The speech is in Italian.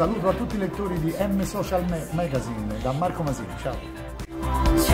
saluto a tutti i lettori di M Social Magazine da Marco Masini. Ciao.